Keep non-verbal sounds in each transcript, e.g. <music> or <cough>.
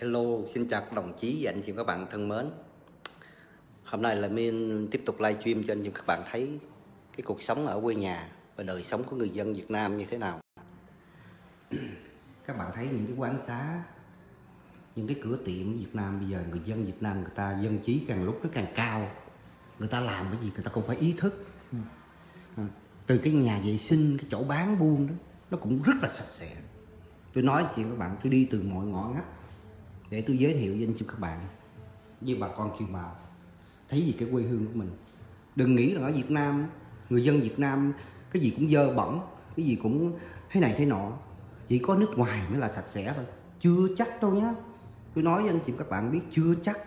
Hello, xin chào các đồng chí và anh chị các bạn thân mến. Hôm nay là Min tiếp tục live stream cho anh chị các bạn thấy cái cuộc sống ở quê nhà và đời sống của người dân Việt Nam như thế nào. Các bạn thấy những cái quán xá những cái cửa tiệm Việt Nam bây giờ người dân Việt Nam người ta dân trí càng lúc nó càng cao. Người ta làm cái gì người ta cũng phải ý thức. Ừ. Từ cái nhà vệ sinh cái chỗ bán buôn đó nó cũng rất là sạch sẽ. Tôi nói chuyện các bạn tôi đi từ mọi ngõ ngách để tôi giới thiệu với anh chị các bạn với bà con kiều bào thấy gì cái quê hương của mình. Đừng nghĩ là ở Việt Nam người dân Việt Nam cái gì cũng dơ bẩn cái gì cũng thế này thế nọ. Chỉ có nước ngoài mới là sạch sẽ thôi. Chưa chắc đâu nhá. Tôi nói với anh chị các bạn biết chưa chắc.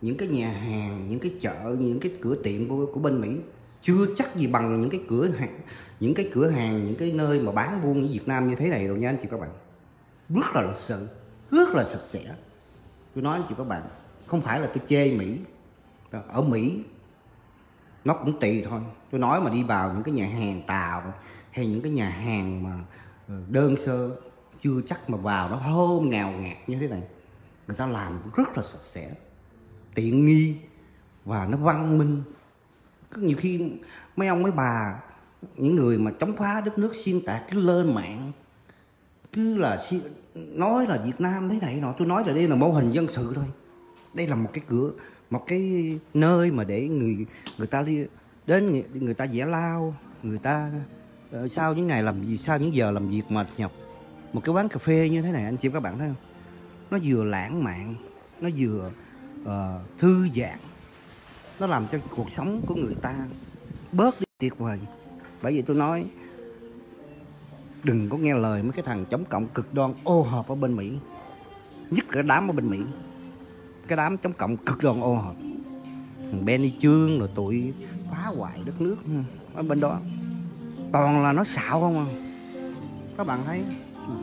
Những cái nhà hàng những cái chợ những cái cửa tiệm của, của bên Mỹ chưa chắc gì bằng những cái cửa hàng những cái cửa hàng những cái nơi mà bán buôn ở Việt Nam như thế này đâu nha anh chị các bạn. Rất là lịch sự rất là sạch sẽ tôi nói anh chị các bạn, không phải là tôi chê Mỹ. Ở Mỹ, nó cũng tùy thôi. Tôi nói mà đi vào những cái nhà hàng tàu, hay những cái nhà hàng mà ờ, đơn sơ, chưa chắc mà vào nó hôm ngào ngạt như thế này, người ta làm rất là sạch sẽ, tiện nghi và nó văn minh. Có nhiều khi mấy ông, mấy bà, những người mà chống phá đất nước xuyên tạc cứ lên mạng, cứ là nói là Việt Nam thế này nọ tôi nói là đây là mô hình dân sự thôi. Đây là một cái cửa một cái nơi mà để người người ta đi đến người, người ta vẽ lao người ta ờ, sau những ngày làm gì sau những giờ làm việc mệt nhọc một cái quán cà phê như thế này anh chị các bạn thấy không? Nó vừa lãng mạn nó vừa uh, thư giãn nó làm cho cuộc sống của người ta bớt đi tuyệt vời. Bởi vì tôi nói đừng có nghe lời mấy cái thằng chống cộng cực đoan ô hợp ở bên Mỹ. Nhất cả đám ở bên Mỹ. Cái đám chống cộng cực đoan ô hợp Benny Trương rồi tụi phá hoại đất nước. Ừ, ở bên đó. Toàn là nó xạo không à. Các bạn thấy ừ,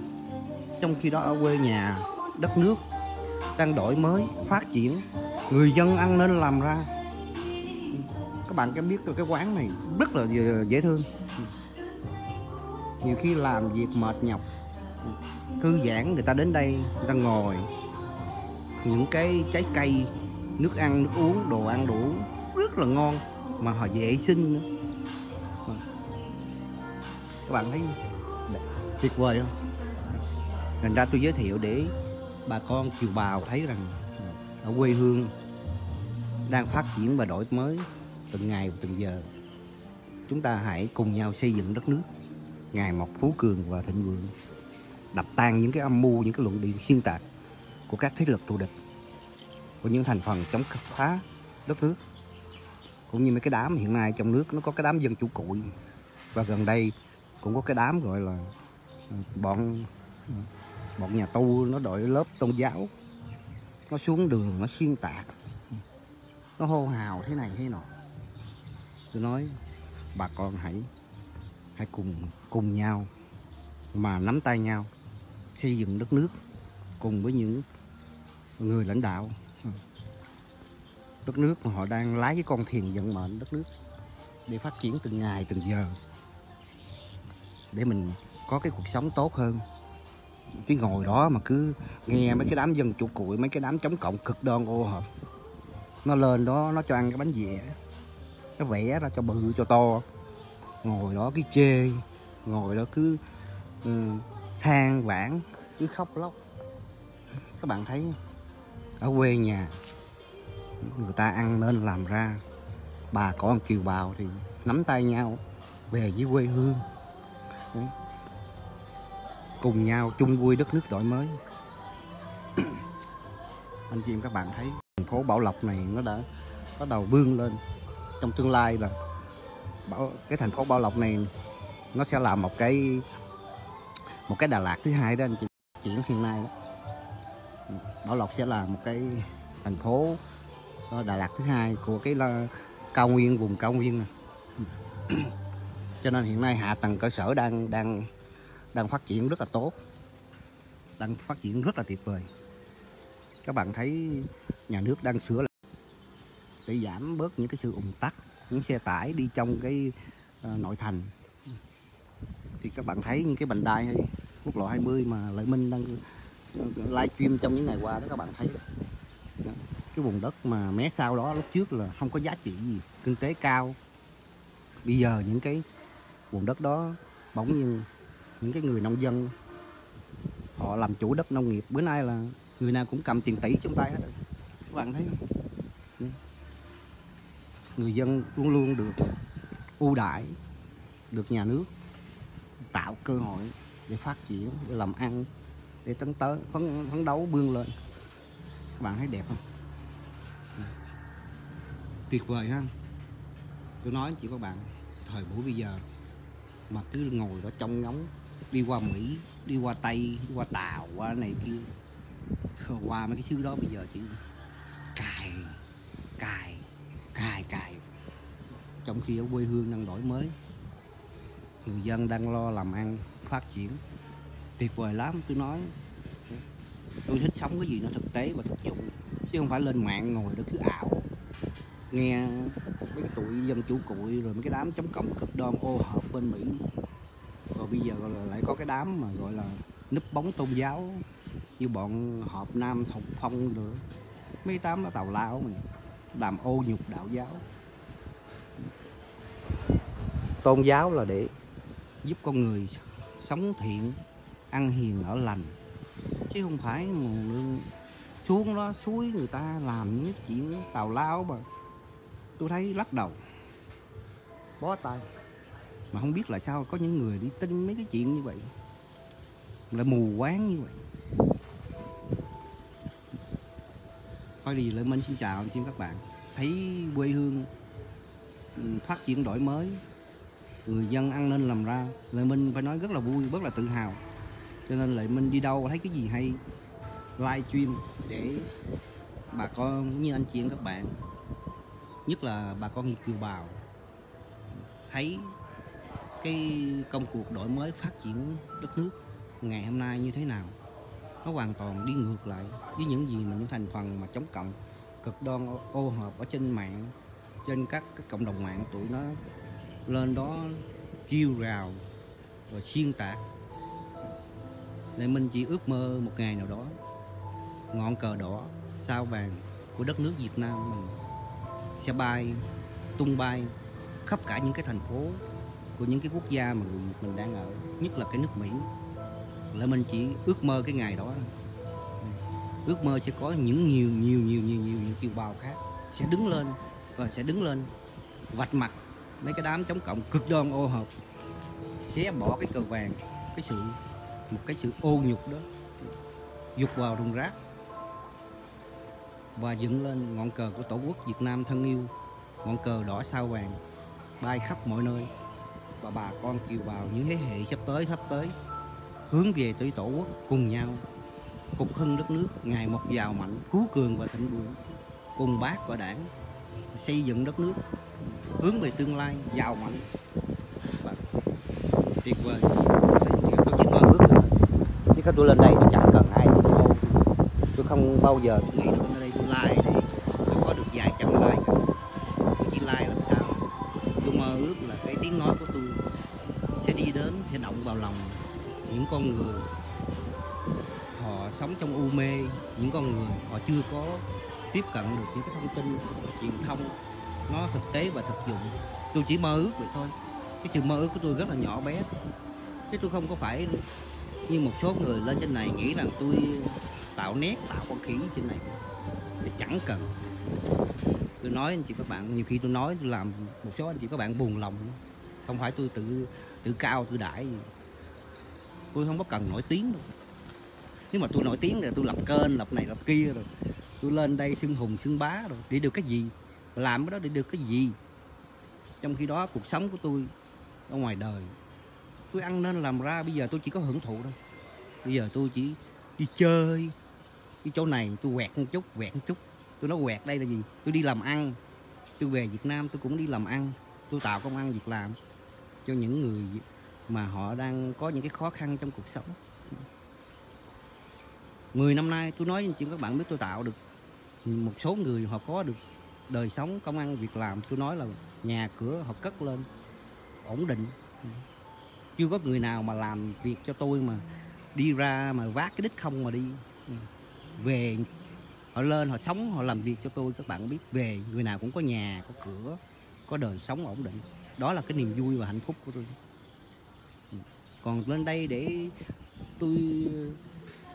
trong khi đó ở quê nhà, đất nước đang đổi mới, phát triển, người dân ăn nên làm ra. Các bạn có biết cái quán này rất là dễ thương nhiều khi làm việc mệt nhọc. Thư giãn, người ta đến đây, người ta ngồi. Những cái trái cây, nước ăn, nước uống, đồ ăn đủ, rất là ngon, mà họ vệ sinh nữa. Các bạn thấy tuyệt vời không? Thành ra tôi giới thiệu để bà con kiều bào thấy rằng ở quê hương đang phát triển và đổi mới từng ngày và từng giờ. Chúng ta hãy cùng nhau xây dựng đất nước ngày một phú cường và thịnh vượng đập tan những cái âm mưu, những cái luận điệu xuyên tạc của các thế lực thù địch, của những thành phần chống phá đất nước, cũng như mấy cái đám hiện nay trong nước nó có cái đám dân chủ cụi. Và gần đây cũng có cái đám gọi là ờ, bọn bọn nhà tu nó đội lớp tôn giáo, nó xuống đường, nó xuyên tạc, nó hô hào thế này thế nọ. Tôi nói, bà con hãy hãy cùng cùng nhau mà nắm tay nhau, xây dựng đất nước cùng với những người lãnh đạo. Đất nước mà họ đang lái cái con thuyền vận mệnh đất nước để phát triển từng ngày, từng giờ, để mình có cái cuộc sống tốt hơn. Chứ ngồi đó mà cứ nghe mấy cái đám dân chủ cụi mấy cái đám chống cộng cực đoan ô hợp, nó lên đó, nó cho ăn cái bánh dẻ, nó vẽ ra cho bự, cho to ngồi đó cứ chê, ngồi đó cứ ừ, than vãn, cứ khóc lóc. Các bạn thấy ở quê nhà, người ta ăn nên làm ra, bà con kiều bào thì nắm tay nhau về với quê hương. Đấy. cùng nhau chung vui đất nước đổi mới. <clears throat> Anh chị em các bạn thấy, thành phố Bảo Lộc này nó đã bắt đầu vươn lên trong tương lai là bảo, cái thành phố Bảo Lộc này nó sẽ là một cái một cái Đà Lạt thứ hai đó anh chị, chuyển hiện nay đó. Bảo Lộc sẽ là một cái thành phố ờ, Đà Lạt thứ hai của cái là cao nguyên, vùng cao nguyên. Này. cho nên hiện nay hạ tầng cơ sở đang đang đang phát triển rất là tốt, đang phát triển rất là tuyệt vời. Các bạn thấy nhà nước đang sửa lại để giảm bớt những cái sự ủng tắc những xe tải đi trong cái uh, nội thành. Thì các bạn thấy những cái vành đai quốc lộ 20 mà Lợi Minh đang ờ, livestream trong những ngày qua đó các bạn thấy cái vùng đất mà mé sau đó lúc trước là không có giá trị gì kinh tế cao. Bây giờ những cái vùng đất đó bỗng nhiên những cái người nông dân họ làm chủ đất nông nghiệp. Bữa nay là người nào cũng cầm tiền tỷ trong tay hết các bạn thấy không? Người dân luôn luôn được ưu đãi được nhà nước tạo cơ hội để phát triển để làm ăn để tấn tới phấn, phấn đấu vươn lên. Các bạn thấy đẹp không? Tuyệt vời ha. Tôi nói chỉ các bạn thời buổi bây giờ mà cứ ngồi đó trong ngóng đi qua Mỹ đi qua Tây đi qua Tàu qua này kia qua mấy cái xứ đó bây giờ chỉ cài cài cài cài trong khi ở quê hương đang đổi mới, người dân đang lo làm ăn, phát triển. Tuyệt vời lắm, tôi nói. Tôi thích sống cái gì nó thực tế và thực dụng, chứ không phải lên mạng ngồi đó cứ ảo. Nghe mấy cái tụi dân chủ cụi rồi mấy cái đám chống cộng cực đoan ô hợp bên mỹ. Rồi bây giờ gọi là lại có cái đám mà gọi là núp bóng tôn giáo, như bọn họp nam thục phong nữa. Mấy đám ở tào lao mình làm ô nhục đạo giáo. Tôn giáo là để giúp con người sống thiện ăn hiền ở lành. Chứ không phải xuống đó suối người ta làm những chuyện tào lao mà tôi thấy lắc đầu. Bó tay. Mà không biết là sao có những người đi tin mấy cái chuyện như vậy. Lại mù quáng như vậy thôi đi lợi minh xin chào anh chị các bạn. Thấy quê hương ừ, phát triển đổi mới, người dân ăn nên làm ra. Lợi minh phải nói rất là vui, rất là tự hào. Cho nên lợi minh đi đâu, thấy cái gì hay, live stream để bà con như anh chị em các bạn. Nhất là bà con kiều bào. Thấy cái công cuộc đổi mới phát triển đất nước ngày hôm nay như thế nào nó hoàn toàn đi ngược lại với những gì mà những thành phần mà chống cộng cực đoan ô hợp ở trên mạng, trên các các cộng đồng mạng tụi nó lên đó kêu rào rồi xuyên tạc. Nên mình chỉ ước mơ một ngày nào đó, ngọn cờ đỏ sao vàng của đất nước Việt Nam mình sẽ bay, tung bay khắp cả những cái thành phố của những cái quốc gia mà người Việt mình đang ở, nhất là cái nước Mỹ là mình chỉ ước mơ cái ngày đó. Ước mơ sẽ có những nhiều nhiều nhiều nhiều nhiều những kiều bào khác sẽ đứng lên và sẽ đứng lên vạch mặt mấy cái đám chống cộng cực đoan ô hợp, xé bỏ cái cờ vàng, cái sự, một cái sự ô nhục đó, dục vào rừng rác và dựng lên ngọn cờ của tổ quốc Việt Nam thân yêu, ngọn cờ đỏ sao vàng bay khắp mọi nơi. Và bà con kiều bào những thế hệ sắp tới sắp tới hướng về tới tổ quốc cùng nhau cục hưng đất nước, ngày một giàu mạnh, cứu cường và thịnh vượng, cùng bác và đảng, xây dựng đất nước, hướng về tương lai giàu mạnh. Và tuyệt vời. Tôi chỉ mơ ước là chứ khi tôi lên đây tôi chẳng cần ai tôi không bao giờ tôi nghĩ những con người. Họ sống trong u mê những con người họ chưa có tiếp cận được những cái thông tin truyền thông nó thực tế và thực dụng. Tôi chỉ mơ ước vậy thôi. Cái sự mơ ước của tôi rất là nhỏ bé. Chứ tôi không có phải như một số người lên trên này nghĩ rằng tôi tạo nét tạo con khí trên này. Thì chẳng cần. Tôi nói anh chị các bạn nhiều khi tôi nói tôi làm một số anh chị các bạn buồn lòng. Không phải tôi tự tự cao tự đại gì tôi không có cần nổi tiếng đâu. Nếu mà tôi nổi tiếng rồi tôi lập kênh, lập này, lập kia rồi. Tôi lên đây xưng hùng, xưng bá rồi. Để được cái gì? Làm cái đó để được cái gì? Trong khi đó cuộc sống của tôi ở ngoài đời. Tôi ăn nên làm ra, bây giờ tôi chỉ có hưởng thụ thôi. Bây giờ tôi chỉ đi chơi. Cái chỗ này tôi quẹt một chút, quẹt một chút. Tôi nói quẹt đây là gì? Tôi đi làm ăn. Tôi về Việt Nam tôi cũng đi làm ăn. Tôi tạo công ăn việc làm cho những người mà họ đang có những cái khó khăn trong cuộc sống. 10 năm nay tôi nói chuyện các bạn biết tôi tạo được một số người họ có được đời sống, công ăn, việc làm. Tôi nói là nhà cửa họ cất lên, ổn định. Chưa có người nào mà làm việc cho tôi mà đi ra mà vác cái đích không mà đi. Về, họ lên, họ sống, họ làm việc cho tôi, các bạn biết. Về, người nào cũng có nhà, có cửa, có đời sống ổn định. Đó là cái niềm vui và hạnh phúc của tôi còn lên đây để tôi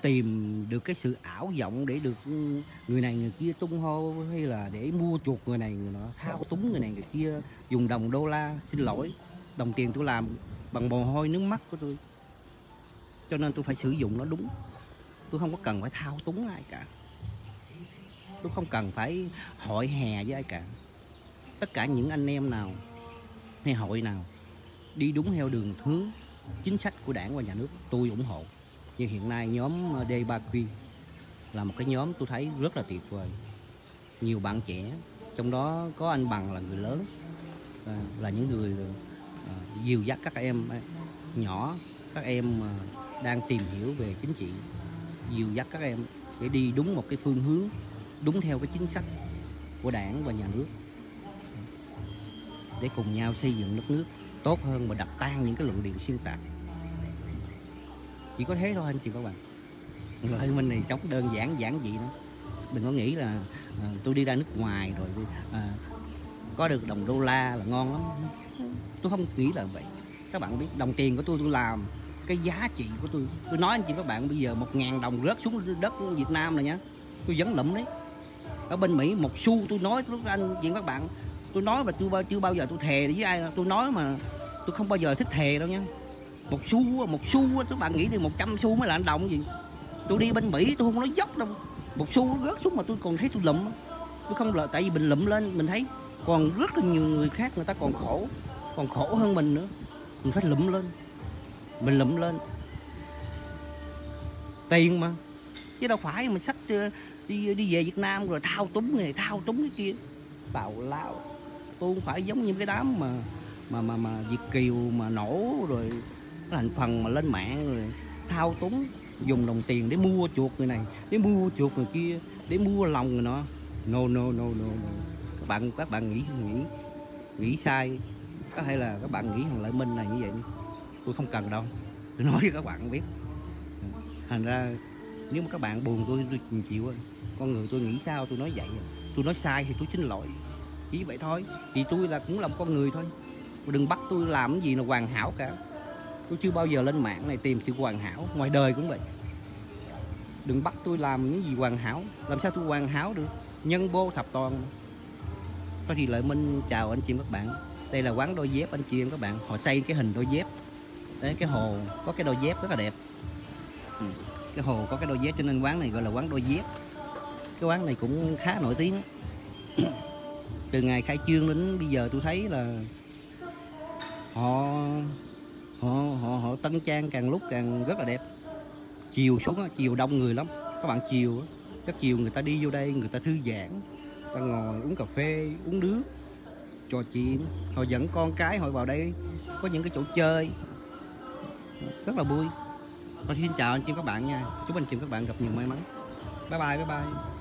tìm được cái sự ảo vọng để được người này người kia tung hô hay là để mua chuộc người này người nọ, thao túng người này người kia, dùng đồng đô la, xin lỗi, đồng tiền tôi làm bằng mồ hôi nước mắt của tôi. Cho nên tôi phải sử dụng nó đúng. Tôi không có cần phải thao túng ai cả. Tôi không cần phải hội hè với ai cả. Tất cả những anh em nào hay hội nào đi đúng theo đường hướng chính sách của đảng và nhà nước, tôi ủng hộ. Như hiện nay nhóm ờ, D3Q là một cái nhóm tôi thấy rất là tuyệt vời. Nhiều bạn trẻ, trong đó có anh bằng là người lớn ờ, là những người ờ, dìu dắt các em nhỏ, các em đang tìm hiểu về chính trị, dìu dắt các em để đi đúng một cái phương hướng, đúng theo cái chính sách của đảng và nhà nước. Để cùng nhau xây dựng đất nước tốt hơn và đập tan những cái luận điệu xuyên tạc. Chỉ có thế thôi anh chị các bạn. Lời mình này sống đơn giản giản dị đó đừng có nghĩ là à, tôi đi ra nước ngoài rồi à, có được đồng đô la là ngon lắm. Tôi không nghĩ là vậy. Các bạn biết đồng tiền của tôi tôi làm. Cái giá trị của tôi tôi nói anh chị các bạn bây giờ một ngàn đồng rớt xuống đất Việt Nam rồi nhá tôi vẫn lụm đấy. Ở bên Mỹ một xu tôi nói lúc anh chị các bạn tôi nói mà tôi chưa bao giờ tôi thề với ai tôi nói mà tôi không bao giờ thích thề đâu nha. Một xu một xu các bạn nghĩ đi, một trăm xu mới là anh đồng gì? Tôi đi bên Mỹ, tôi không nói dốc đâu. Một xu rớt xuống mà tôi còn thấy tôi lụm tôi không lợi tại vì mình lụm lên, mình thấy còn rất là nhiều người khác người ta còn khổ còn khổ hơn mình nữa. Mình phải lụm lên. Mình lụm lên. Tiền mà. Chứ đâu phải mà sách ờ, đi đi về Việt Nam rồi thao túng này, thao túng cái kia. Tào lao tôi không phải giống như cái đám mà mà mà mà Việt kiều mà nổ rồi cái thành phần mà lên mạng rồi thao túng dùng đồng tiền để mua chuột người này để mua chuột người kia để mua lòng người nọ. No no no no, no. các bạn các bạn nghĩ nghĩ nghĩ sai. Có thể là các bạn nghĩ thằng lợi minh này như vậy tôi không cần đâu. Tôi nói cho các bạn biết. Thành ra nếu mà các bạn buồn tôi tôi chịu con người tôi nghĩ sao tôi nói vậy. Tôi nói sai thì tôi xin lỗi chỉ vậy thôi. Thì tôi là cũng là một con người thôi. Đừng bắt tôi làm cái gì là hoàn hảo cả. Tôi chưa bao giờ lên mạng này tìm sự hoàn hảo, ngoài đời cũng vậy. Đừng bắt tôi làm những gì hoàn hảo. Làm sao tôi hoàn hảo được? Nhân vô thập toàn. Có thì lợi minh? Chào anh chị em các bạn. Đây là quán đôi dép anh chị em các bạn. Họ xây cái hình đôi dép. Đấy, cái hồ có cái đôi dép rất là đẹp. Ừ. cái hồ có cái đôi dép cho nên quán này gọi là quán đôi dép. Cái quán này cũng khá nổi tiếng từ ngày khai trương đến bây giờ tôi thấy là họ họ họ họ tân trang càng lúc càng rất là đẹp. Chiều xuống chiều đông người lắm. Các bạn chiều các chiều người ta đi vô đây, người ta thư giãn, ta ngồi uống cà phê, uống nước, trò chuyện. Họ dẫn con cái họ vào đây, có những cái chỗ chơi. Rất là vui. Tôi xin chào anh chị các bạn nha. Chúc anh chị các bạn gặp nhiều may mắn. Bye bye bye bye.